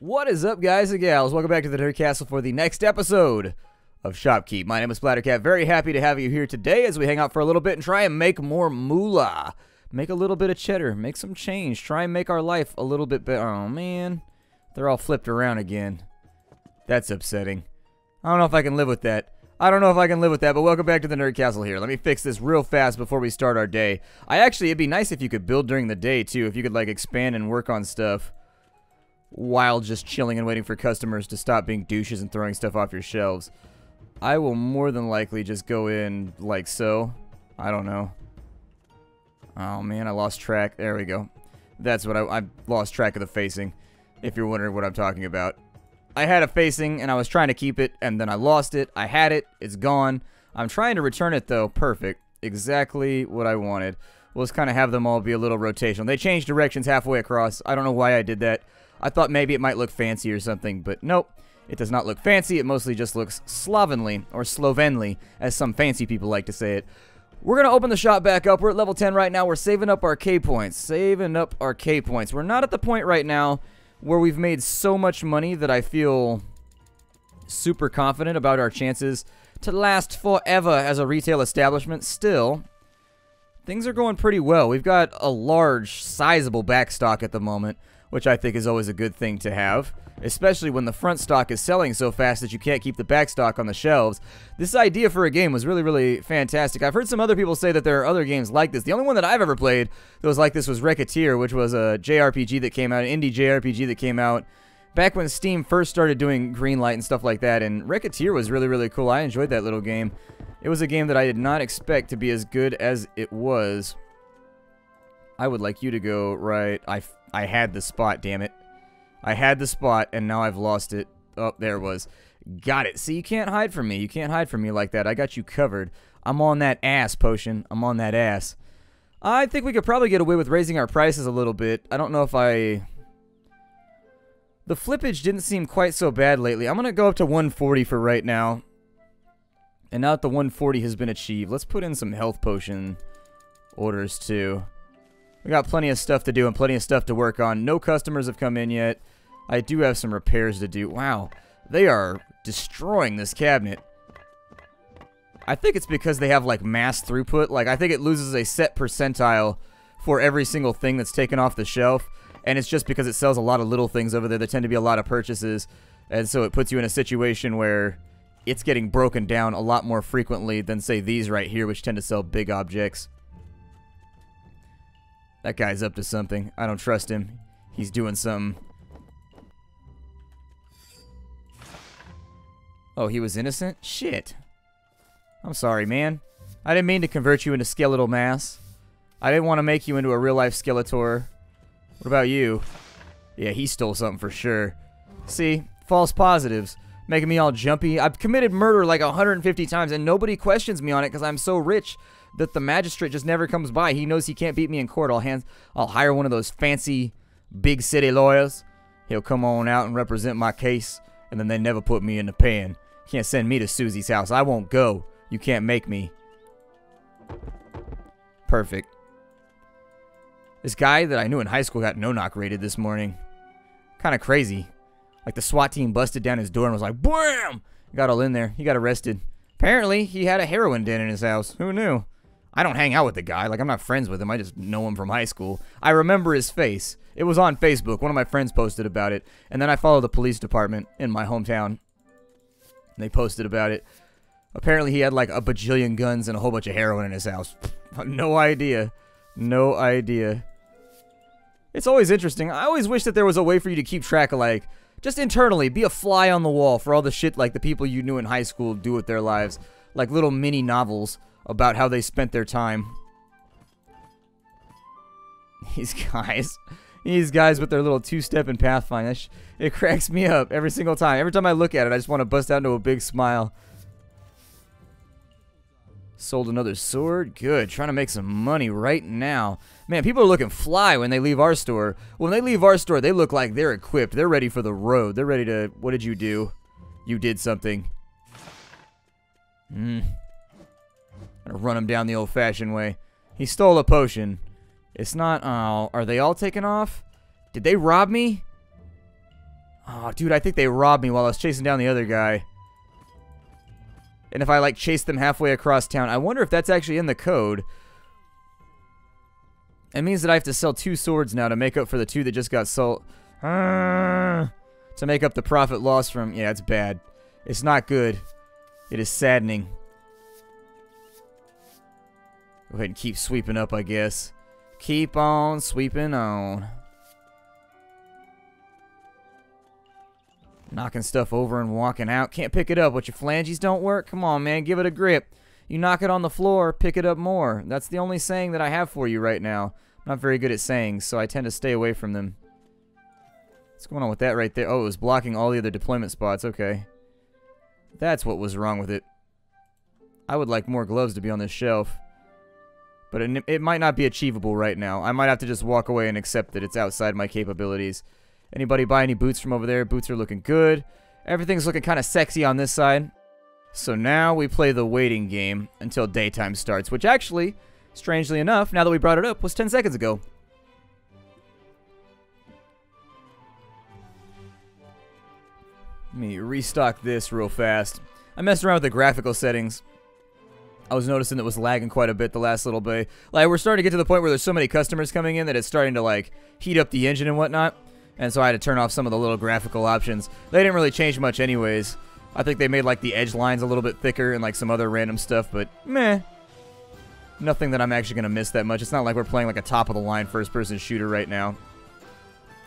What is up, guys and gals? Welcome back to the Nerd Castle for the next episode of Shoppe Keep. My name is Splattercat. Very happy to have you here today as we hang out for a little bit and try and make more moolah. Make a little bit of cheddar. Make some change. Try and make our life a little bit better. Oh, man. They're all flipped around again. That's upsetting. I don't know if I can live with that. I don't know if I can live with that, but welcome back to the Nerd Castle here. Let me fix this real fast before we start our day. I actually, it'd be nice if you could build during the day, too. If you could, like, expand and work on stuff while just chilling and waiting for customers to stop being douches and throwing stuff off your shelves. I will more than likely just go in like so. I don't know. Oh man, I lost track. There we go. That's what I, I lost track of the facing, if you're wondering what I'm talking about. I had a facing and I was trying to keep it and then I lost it. I had it. It's gone. I'm trying to return it though. Perfect. Exactly what I wanted. Just kind of have them all be a little rotational. They changed directions halfway across. I don't know why I did that. I thought maybe it might look fancy or something, but nope. It does not look fancy. It mostly just looks slovenly, or slovenly, as some fancy people like to say it. We're going to open the shop back up. We're at level 10 right now. We're saving up our K points. Saving up our K points. We're not at the point right now where we've made so much money that I feel super confident about our chances to last forever as a retail establishment. Still, things are going pretty well. We've got a large, sizable backstock at the moment which I think is always a good thing to have, especially when the front stock is selling so fast that you can't keep the back stock on the shelves. This idea for a game was really, really fantastic. I've heard some other people say that there are other games like this. The only one that I've ever played that was like this was Recettear, which was a JRPG that came out, an indie JRPG that came out back when Steam first started doing Greenlight and stuff like that, and Recettear was really, really cool. I enjoyed that little game. It was a game that I did not expect to be as good as it was. I would like you to go right. I I had the spot, damn it. I had the spot, and now I've lost it. Oh, there was. Got it. See, you can't hide from me. You can't hide from me like that. I got you covered. I'm on that ass, Potion. I'm on that ass. I think we could probably get away with raising our prices a little bit. I don't know if I... The flippage didn't seem quite so bad lately. I'm going to go up to 140 for right now. And now that the 140 has been achieved, let's put in some health potion orders too. We got plenty of stuff to do and plenty of stuff to work on. No customers have come in yet. I do have some repairs to do. Wow, they are destroying this cabinet. I think it's because they have like mass throughput. Like I think it loses a set percentile for every single thing that's taken off the shelf. And it's just because it sells a lot of little things over there. There tend to be a lot of purchases. And so it puts you in a situation where it's getting broken down a lot more frequently than say these right here, which tend to sell big objects. That guy's up to something. I don't trust him. He's doing some. Oh, he was innocent? Shit. I'm sorry, man. I didn't mean to convert you into skeletal mass. I didn't want to make you into a real-life Skeletor. What about you? Yeah, he stole something for sure. See? False positives. Making me all jumpy. I've committed murder like 150 times and nobody questions me on it because I'm so rich that the magistrate just never comes by. He knows he can't beat me in court. I'll hand, I'll hire one of those fancy big city lawyers. He'll come on out and represent my case, and then they never put me in the pen. Can't send me to Susie's house. I won't go. You can't make me. Perfect. This guy that I knew in high school got no-knock rated this morning. Kind of crazy. Like the SWAT team busted down his door and was like, BAM! Got all in there. He got arrested. Apparently, he had a heroin den in his house. Who knew? I don't hang out with the guy. Like, I'm not friends with him. I just know him from high school. I remember his face. It was on Facebook. One of my friends posted about it. And then I followed the police department in my hometown. They posted about it. Apparently, he had like a bajillion guns and a whole bunch of heroin in his house. no idea. No idea. It's always interesting. I always wish that there was a way for you to keep track of, like, just internally, be a fly on the wall for all the shit, like, the people you knew in high school do with their lives. Like little mini novels about how they spent their time. These guys. These guys with their little two-step and Pathfinder. It cracks me up every single time. Every time I look at it, I just want to bust out into a big smile. Sold another sword? Good. Trying to make some money right now. Man, people are looking fly when they leave our store. When they leave our store, they look like they're equipped. They're ready for the road. They're ready to... What did you do? You did something. Hmm. Gonna run him down the old-fashioned way. He stole a potion. It's not... Oh, are they all taken off? Did they rob me? Oh, dude, I think they robbed me while I was chasing down the other guy. And if I, like, chase them halfway across town, I wonder if that's actually in the code. It means that I have to sell two swords now to make up for the two that just got sold. Uh, to make up the profit loss from... Yeah, it's bad. It's not good. It is saddening. Go ahead and keep sweeping up, I guess. Keep on sweeping on. Knocking stuff over and walking out. Can't pick it up. What, your phalanges don't work? Come on, man. Give it a grip. You knock it on the floor, pick it up more. That's the only saying that I have for you right now. I'm not very good at sayings, so I tend to stay away from them. What's going on with that right there? Oh, it was blocking all the other deployment spots. Okay. That's what was wrong with it. I would like more gloves to be on this shelf. But it, it might not be achievable right now. I might have to just walk away and accept that it's outside my capabilities. Anybody buy any boots from over there? Boots are looking good. Everything's looking kind of sexy on this side. So now we play the waiting game until daytime starts, which actually, strangely enough, now that we brought it up, was 10 seconds ago. Let me restock this real fast. I messed around with the graphical settings. I was noticing it was lagging quite a bit the last little bit. Like, we're starting to get to the point where there's so many customers coming in that it's starting to, like, heat up the engine and whatnot. And so I had to turn off some of the little graphical options. They didn't really change much anyways. I think they made, like, the edge lines a little bit thicker and, like, some other random stuff, but meh. Nothing that I'm actually going to miss that much. It's not like we're playing, like, a top-of-the-line first-person shooter right now.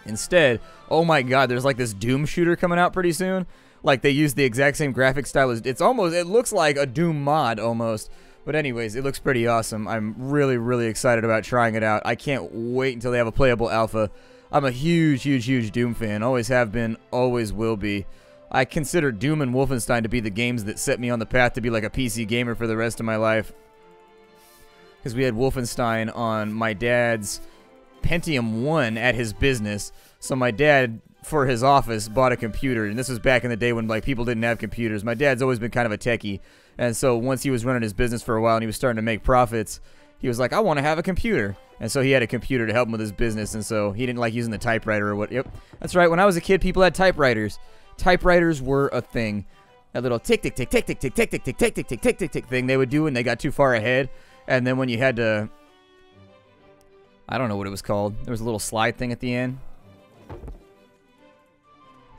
Instead, oh my god, there's, like, this Doom shooter coming out pretty soon like they use the exact same graphic style as it's almost it looks like a Doom mod almost. But anyways, it looks pretty awesome. I'm really really excited about trying it out. I can't wait until they have a playable alpha. I'm a huge huge huge Doom fan. Always have been, always will be. I consider Doom and Wolfenstein to be the games that set me on the path to be like a PC gamer for the rest of my life. Because we had Wolfenstein on my dad's Pentium 1 at his business. So my dad for his office bought a computer and this was back in the day when like people didn't have computers my dad's always been kind of a techie and so once he was running his business for a while and he was starting to make profits he was like i want to have a computer and so he had a computer to help him with his business and so he didn't like using the typewriter or what yep that's right when i was a kid people had typewriters typewriters were a thing that little tick tick tick tick tick tick tick tick tick tick tick tick tick tick tick thing they would do when they got too far ahead and then when you had to i don't know what it was called there was a little slide thing at the end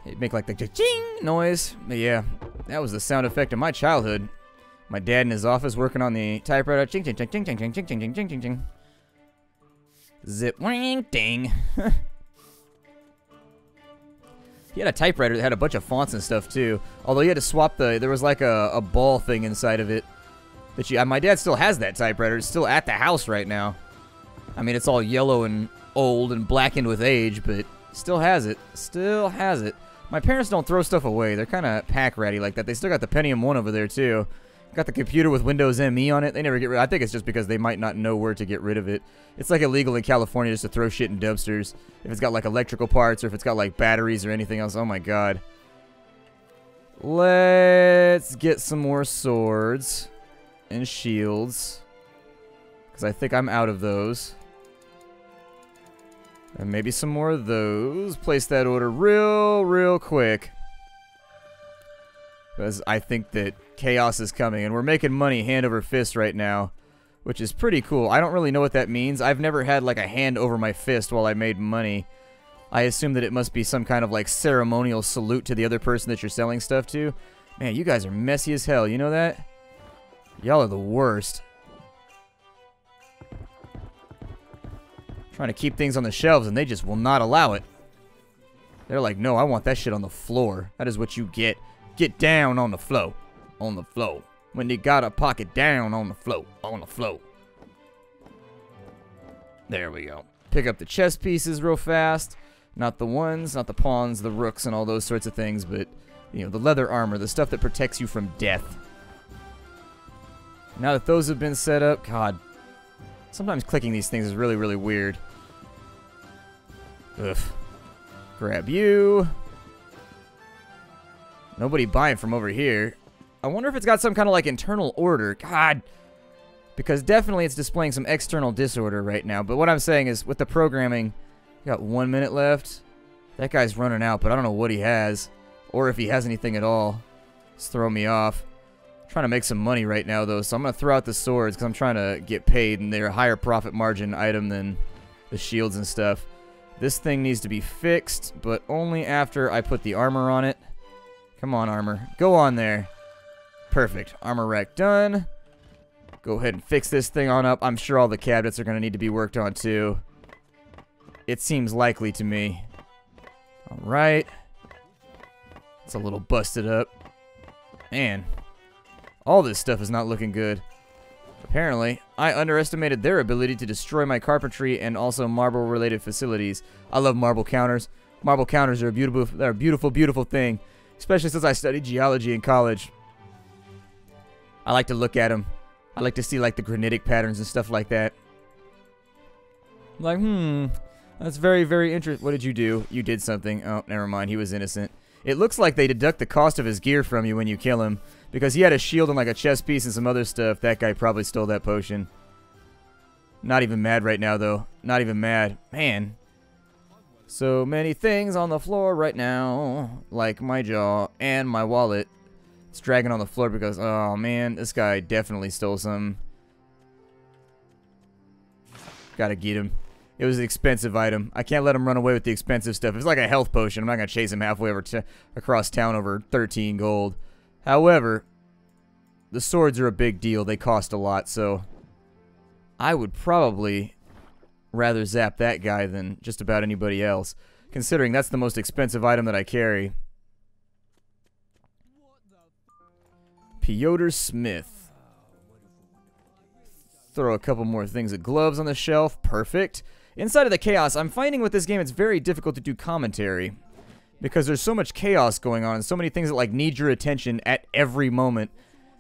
It'd make like the ching noise. But yeah, that was the sound effect of my childhood. My dad in his office working on the typewriter. Ching ching ching ching ching ching ching ching ching ching ching ching. Zip wing ding. he had a typewriter that had a bunch of fonts and stuff too. Although you had to swap the there was like a, a ball thing inside of it. That you, my dad still has that typewriter. It's still at the house right now. I mean, it's all yellow and old and blackened with age, but still has it. Still has it. My parents don't throw stuff away. They're kind of pack ratty like that. They still got the Pentium 1 over there, too. Got the computer with Windows ME on it. They never get rid I think it's just because they might not know where to get rid of it. It's like illegal in California just to throw shit in dumpsters. If it's got like electrical parts or if it's got like batteries or anything else. Oh my god. Let's get some more swords and shields. Because I think I'm out of those. And maybe some more of those. Place that order real, real quick. Because I think that chaos is coming. And we're making money hand over fist right now. Which is pretty cool. I don't really know what that means. I've never had like a hand over my fist while I made money. I assume that it must be some kind of like ceremonial salute to the other person that you're selling stuff to. Man, you guys are messy as hell. You know that? Y'all are the worst. Trying to keep things on the shelves, and they just will not allow it. They're like, no, I want that shit on the floor. That is what you get. Get down on the floor. On the floor. When they got a pocket down on the floor. On the floor. There we go. Pick up the chess pieces real fast. Not the ones, not the pawns, the rooks, and all those sorts of things, but, you know, the leather armor, the stuff that protects you from death. Now that those have been set up, God, Sometimes clicking these things is really, really weird. Ugh. Grab you. Nobody buying from over here. I wonder if it's got some kind of like internal order. God. Because definitely it's displaying some external disorder right now. But what I'm saying is with the programming, got one minute left. That guy's running out, but I don't know what he has. Or if he has anything at all. It's throwing me off. Trying to make some money right now, though, so I'm going to throw out the swords because I'm trying to get paid, and they're a higher profit margin item than the shields and stuff. This thing needs to be fixed, but only after I put the armor on it. Come on, armor. Go on there. Perfect. Armor rack done. Go ahead and fix this thing on up. I'm sure all the cabinets are going to need to be worked on, too. It seems likely to me. Alright. It's a little busted up. Man. All this stuff is not looking good. Apparently, I underestimated their ability to destroy my carpentry and also marble-related facilities. I love marble counters. Marble counters are a beautiful, they're a beautiful, beautiful thing. Especially since I studied geology in college. I like to look at them. I like to see like the granitic patterns and stuff like that. like, hmm, that's very, very interesting. What did you do? You did something. Oh, never mind. He was innocent. It looks like they deduct the cost of his gear from you when you kill him. Because he had a shield and like a chest piece and some other stuff. That guy probably stole that potion. Not even mad right now, though. Not even mad. Man. So many things on the floor right now. Like my jaw and my wallet. It's dragging on the floor because, oh man, this guy definitely stole some. Gotta get him. It was an expensive item. I can't let him run away with the expensive stuff. It's like a health potion. I'm not gonna chase him halfway over across town over 13 gold. However, the swords are a big deal. They cost a lot, so I would probably rather zap that guy than just about anybody else, considering that's the most expensive item that I carry. Piotr Smith. Throw a couple more things of gloves on the shelf. Perfect. Inside of the chaos, I'm finding with this game it's very difficult to do commentary. Because there's so much chaos going on and so many things that like need your attention at every moment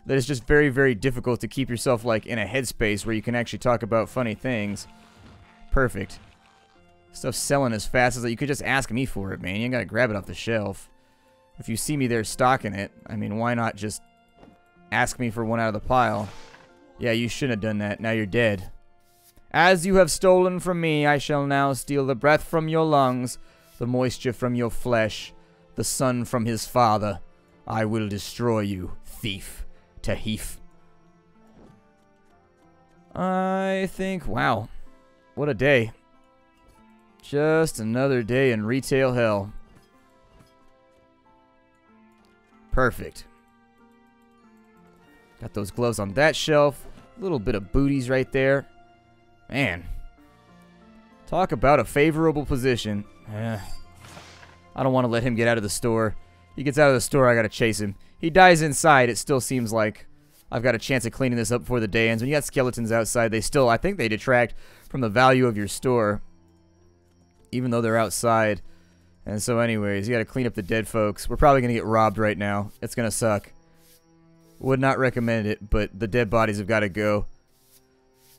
that it's just very, very difficult to keep yourself like in a headspace where you can actually talk about funny things. Perfect. Stuff selling as fast as that. You could just ask me for it, man. You ain't gotta grab it off the shelf. If you see me there stocking it, I mean, why not just ask me for one out of the pile. Yeah, you shouldn't have done that. Now you're dead. As you have stolen from me, I shall now steal the breath from your lungs, the moisture from your flesh, the son from his father. I will destroy you, thief, Tahif. I think, wow, what a day. Just another day in retail hell. Perfect. Got those gloves on that shelf. A little bit of booties right there. Man. Talk about a favorable position. Eh. I don't want to let him get out of the store. He gets out of the store, I gotta chase him. He dies inside, it still seems like I've got a chance of cleaning this up before the day ends. When you got skeletons outside, they still, I think they detract from the value of your store. Even though they're outside. And so anyways, you gotta clean up the dead folks. We're probably gonna get robbed right now. It's gonna suck. Would not recommend it, but the dead bodies have got to go.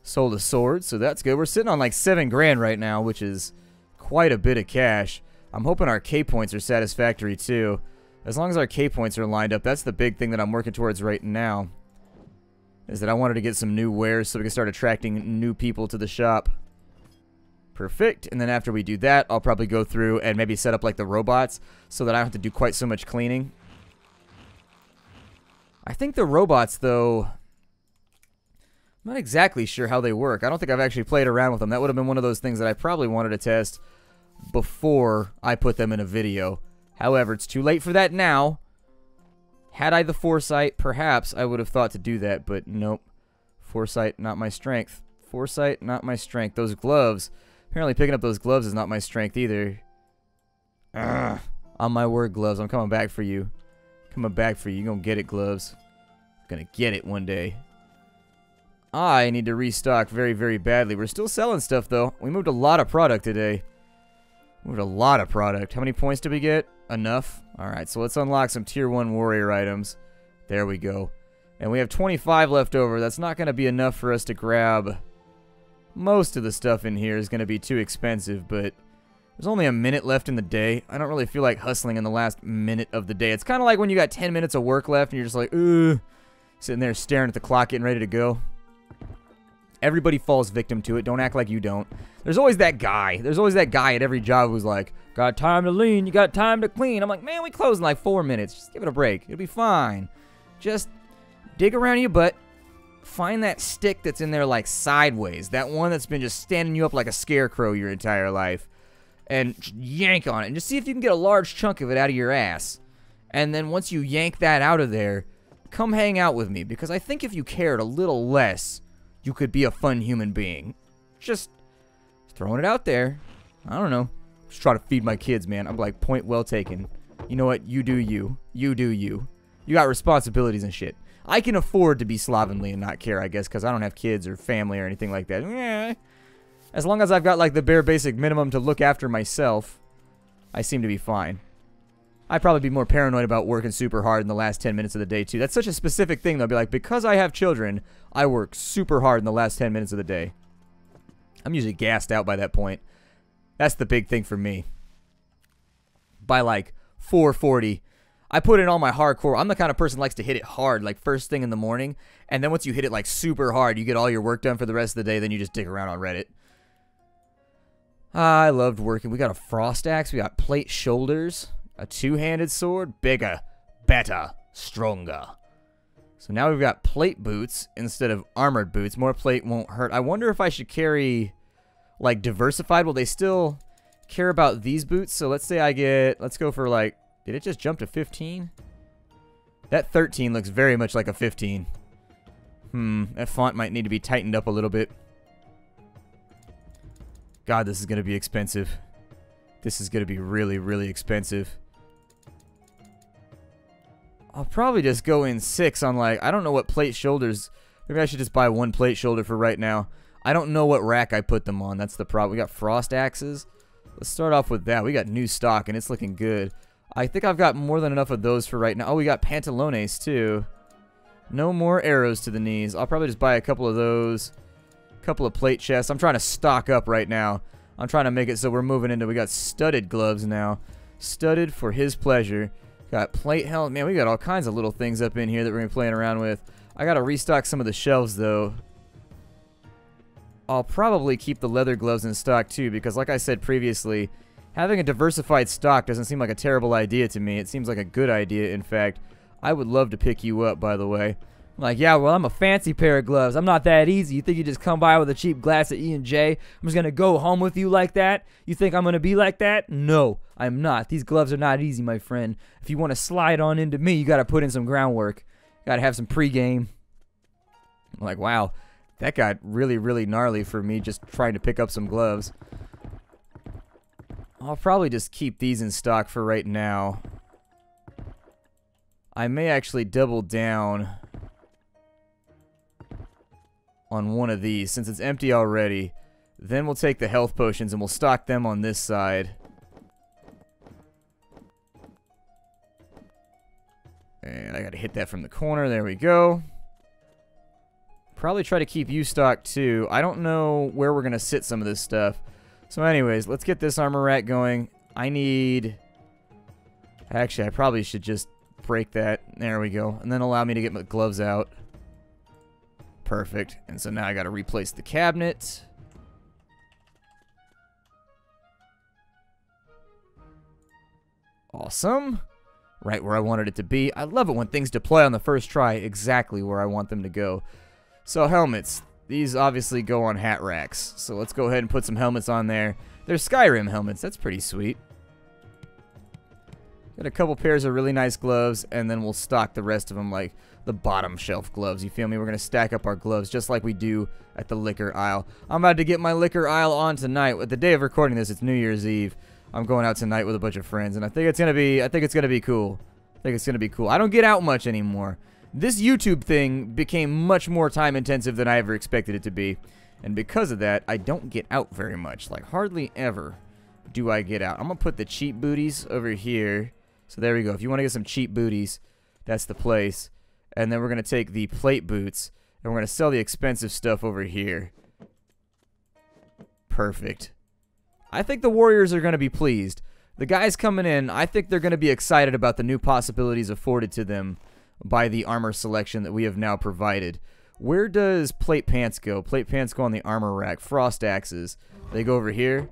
Sold a sword, so that's good. We're sitting on like seven grand right now, which is quite a bit of cash. I'm hoping our K points are satisfactory too. As long as our K points are lined up, that's the big thing that I'm working towards right now. Is that I wanted to get some new wares so we can start attracting new people to the shop. Perfect. And then after we do that, I'll probably go through and maybe set up like the robots so that I don't have to do quite so much cleaning. I think the robots, though, I'm not exactly sure how they work. I don't think I've actually played around with them. That would have been one of those things that I probably wanted to test before I put them in a video. However, it's too late for that now. Had I the foresight, perhaps I would have thought to do that, but nope. Foresight, not my strength. Foresight, not my strength. Those gloves. Apparently picking up those gloves is not my strength either. Ugh. On my word, gloves, I'm coming back for you. Coming back for you. You're going to get it, Gloves. Gonna get it one day. I need to restock very, very badly. We're still selling stuff, though. We moved a lot of product today. Moved a lot of product. How many points did we get? Enough? Alright, so let's unlock some Tier 1 Warrior items. There we go. And we have 25 left over. That's not going to be enough for us to grab. Most of the stuff in here is going to be too expensive, but there's only a minute left in the day. I don't really feel like hustling in the last minute of the day. It's kind of like when you got 10 minutes of work left and you're just like, ooh, sitting there staring at the clock getting ready to go. Everybody falls victim to it. Don't act like you don't. There's always that guy. There's always that guy at every job who's like, Got time to lean, you got time to clean. I'm like, man, we close in like four minutes. Just give it a break. It'll be fine. Just dig around your butt. Find that stick that's in there like sideways. That one that's been just standing you up like a scarecrow your entire life. And yank on it. And just see if you can get a large chunk of it out of your ass. And then once you yank that out of there, come hang out with me. Because I think if you cared a little less, you could be a fun human being. Just throwing it out there. I don't know. Just try to feed my kids, man. I'm like, point well taken. You know what? You do you. You do you. You got responsibilities and shit. I can afford to be slovenly and not care, I guess, because I don't have kids or family or anything like that. Eh. As long as I've got like the bare basic minimum to look after myself, I seem to be fine. I'd probably be more paranoid about working super hard in the last 10 minutes of the day, too. That's such a specific thing, though. I'll be like, because I have children, I work super hard in the last 10 minutes of the day. I'm usually gassed out by that point. That's the big thing for me. By like 440, I put in all my hardcore. I'm the kind of person likes to hit it hard, like first thing in the morning. And then once you hit it like super hard, you get all your work done for the rest of the day. Then you just dig around on Reddit. Ah, I loved working. We got a frost axe. We got plate shoulders. A two-handed sword. Bigger. Better. Stronger. So now we've got plate boots instead of armored boots. More plate won't hurt. I wonder if I should carry like diversified. Will they still care about these boots? So let's say I get, let's go for like, did it just jump to 15? That 13 looks very much like a 15. Hmm, that font might need to be tightened up a little bit. God, this is going to be expensive. This is going to be really, really expensive. I'll probably just go in six on like, I don't know what plate shoulders. Maybe I should just buy one plate shoulder for right now. I don't know what rack I put them on. That's the problem. We got frost axes. Let's start off with that. We got new stock, and it's looking good. I think I've got more than enough of those for right now. Oh, we got pantalones, too. No more arrows to the knees. I'll probably just buy a couple of those. Couple of plate chests. I'm trying to stock up right now. I'm trying to make it so we're moving into... We got studded gloves now. Studded for his pleasure. Got plate helmet. Man, we got all kinds of little things up in here that we're going to be playing around with. I got to restock some of the shelves, though. I'll probably keep the leather gloves in stock too because like I said previously, having a diversified stock doesn't seem like a terrible idea to me. It seems like a good idea, in fact. I would love to pick you up, by the way. Like, yeah, well, I'm a fancy pair of gloves. I'm not that easy. You think you just come by with a cheap glass of E&J? I'm just going to go home with you like that? You think I'm going to be like that? No, I'm not. These gloves are not easy, my friend. If you want to slide on into me, you got to put in some groundwork. Got to have some pregame. Like, wow. That got really, really gnarly for me just trying to pick up some gloves. I'll probably just keep these in stock for right now. I may actually double down on one of these since it's empty already. Then we'll take the health potions and we'll stock them on this side. And I gotta hit that from the corner. There we go. Probably try to keep you stocked too. I don't know where we're to sit some of this stuff. So anyways, let's get this armor rack going. I need... Actually, I probably should just break that. There we go. And then allow me to get my gloves out. Perfect. And so now I got to replace the cabinet. Awesome. Right where I wanted it to be. I love it when things deploy on the first try exactly where I want them to go. So helmets. These obviously go on hat racks. So let's go ahead and put some helmets on there. They're Skyrim helmets. That's pretty sweet. Got a couple pairs of really nice gloves, and then we'll stock the rest of them like the bottom shelf gloves. You feel me? We're going to stack up our gloves just like we do at the liquor aisle. I'm about to get my liquor aisle on tonight. With the day of recording this, it's New Year's Eve. I'm going out tonight with a bunch of friends, and I think it's going to be, I think it's going to be cool. I think it's going to be cool. I don't get out much anymore. This YouTube thing became much more time intensive than I ever expected it to be. And because of that, I don't get out very much. Like, hardly ever do I get out. I'm going to put the cheap booties over here. So there we go. If you want to get some cheap booties, that's the place. And then we're going to take the plate boots, and we're going to sell the expensive stuff over here. Perfect. I think the Warriors are going to be pleased. The guys coming in, I think they're going to be excited about the new possibilities afforded to them by the armor selection that we have now provided. Where does plate pants go? Plate pants go on the armor rack. Frost axes. They go over here.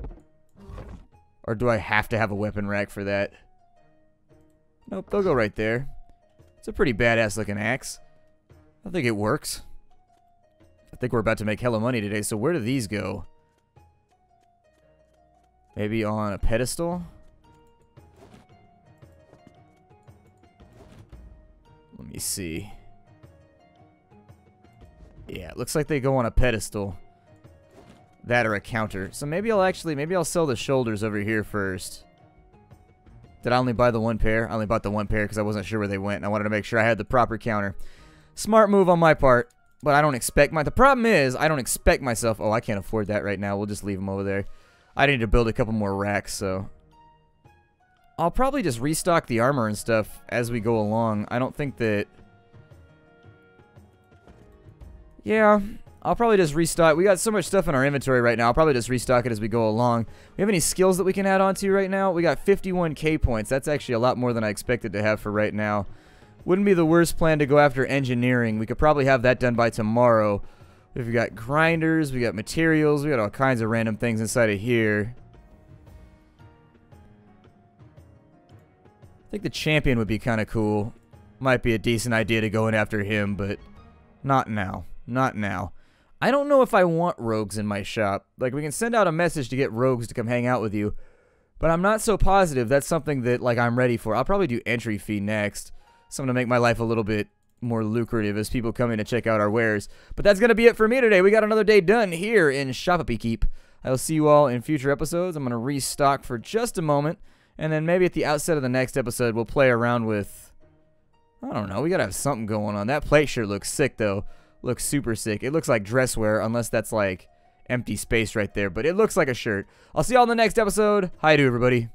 Or do I have to have a weapon rack for that? Nope, they'll go right there. It's a pretty badass looking axe. I think it works. I think we're about to make hella money today, so where do these go? Maybe on a pedestal? Let me see. Yeah, it looks like they go on a pedestal. That or a counter. So maybe I'll actually, maybe I'll sell the shoulders over here first. Did I only buy the one pair? I only bought the one pair because I wasn't sure where they went, and I wanted to make sure I had the proper counter. Smart move on my part, but I don't expect my... The problem is, I don't expect myself... Oh, I can't afford that right now. We'll just leave them over there. I need to build a couple more racks, so... I'll probably just restock the armor and stuff as we go along. I don't think that... Yeah, I'll probably just restock. We got so much stuff in our inventory right now. I'll probably just restock it as we go along. We have any skills that we can add on to right now? We got 51k points. That's actually a lot more than I expected to have for right now. Wouldn't be the worst plan to go after engineering. We could probably have that done by tomorrow. We've got grinders, we got materials, we got all kinds of random things inside of here. I think the champion would be kind of cool. Might be a decent idea to go in after him, but not now. Not now. I don't know if I want rogues in my shop. Like, we can send out a message to get rogues to come hang out with you. But I'm not so positive that's something that, like, I'm ready for. I'll probably do entry fee next. Something to make my life a little bit more lucrative as people come in to check out our wares. But that's going to be it for me today. We got another day done here in Shoppe Keep. I'll see you all in future episodes. I'm going to restock for just a moment. And then maybe at the outset of the next episode, we'll play around with... I don't know. We got to have something going on. That plate shirt looks sick, though looks super sick. It looks like dress wear, unless that's like empty space right there, but it looks like a shirt. I'll see y'all in the next episode. Hi to everybody.